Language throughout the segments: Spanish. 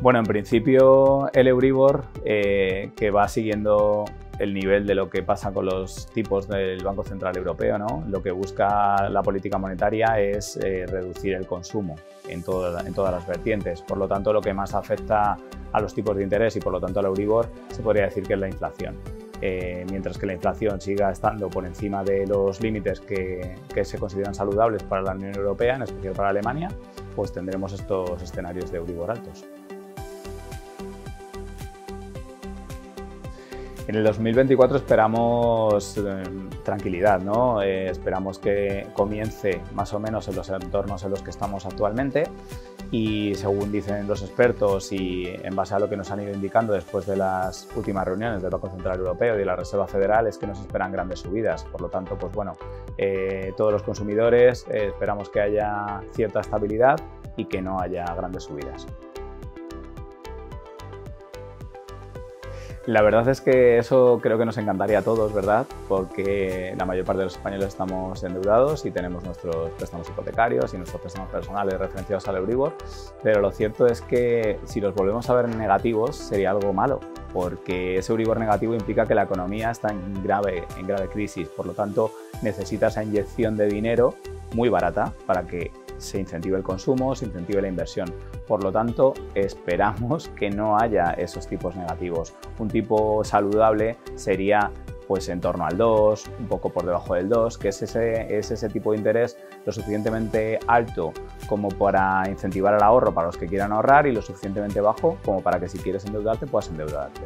Bueno, en principio el Euribor, eh, que va siguiendo el nivel de lo que pasa con los tipos del Banco Central Europeo, ¿no? lo que busca la política monetaria es eh, reducir el consumo en, todas las vertientes. Por lo tanto, lo que más afecta a los tipos de interés y por lo tanto al Euribor se podría decir que es la inflación. Eh, mientras que la inflación siga estando por encima de los límites que se consideran saludables para la Unión Europea, en especial para Alemania, pues tendremos estos escenarios de Euribor altos. En el 2024 esperamos eh, tranquilidad, ¿no? Eh, esperamos que comience más o menos en los entornos en los que estamos actualmente y según dicen los expertos y en base a lo que nos han ido indicando después de las últimas reuniones del Banco Central Europeo y de la Reserva Federal es que nos esperan grandes subidas. Por lo tanto, pues bueno, eh, todos los consumidores esperamos que haya cierta estabilidad y que no haya grandes subidas. La verdad es que eso creo que nos encantaría a todos, ¿verdad? Porque la mayor parte de los españoles estamos endeudados y tenemos nuestros préstamos hipotecarios y nuestros préstamos personales referenciados al Euribor, pero lo cierto es que si los volvemos a ver negativos sería algo malo, porque ese Euribor negativo implica que la economía está en grave, en grave crisis, por lo tanto necesita esa inyección de dinero muy barata para que se incentive el consumo, se incentive la inversión. Por lo tanto, esperamos que no haya esos tipos negativos. Un tipo saludable sería pues en torno al 2, un poco por debajo del 2, que es ese, es ese tipo de interés lo suficientemente alto como para incentivar el ahorro para los que quieran ahorrar y lo suficientemente bajo como para que si quieres endeudarte puedas endeudarte.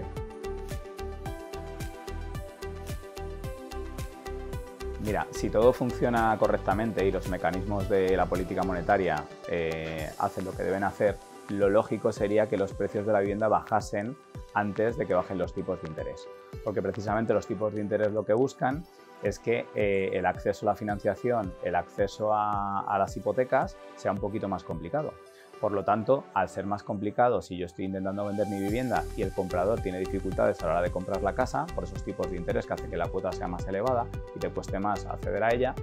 Mira, si todo funciona correctamente y los mecanismos de la política monetaria eh, hacen lo que deben hacer, lo lógico sería que los precios de la vivienda bajasen antes de que bajen los tipos de interés. Porque precisamente los tipos de interés lo que buscan es que eh, el acceso a la financiación, el acceso a las hipotecas sea un poquito más complicado. Por lo tanto, al ser más complicado, si yo estoy intentando vender mi vivienda y el comprador tiene dificultades a la hora de comprar la casa, por esos tipos de interés que hace que la cuota sea más elevada y te cueste más acceder a ella,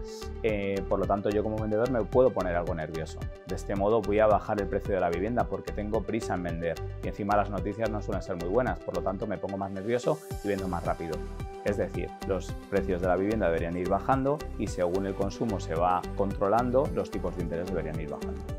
eh, por lo tanto yo como vendedor me puedo poner algo nervioso. De este modo voy a bajar el precio de la vivienda porque tengo prisa en vender y encima las noticias no suelen ser muy buenas, por lo tanto me pongo más nervioso y vendo más rápido. Es decir, los precios de la vivienda deberían ir bajando y según el consumo se va controlando, los tipos de interés deberían ir bajando.